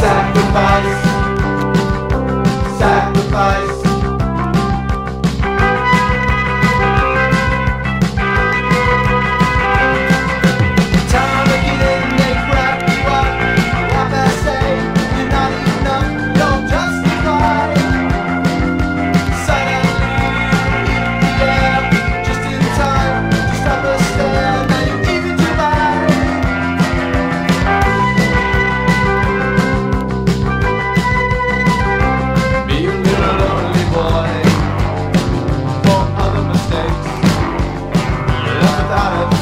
Sacrifice out of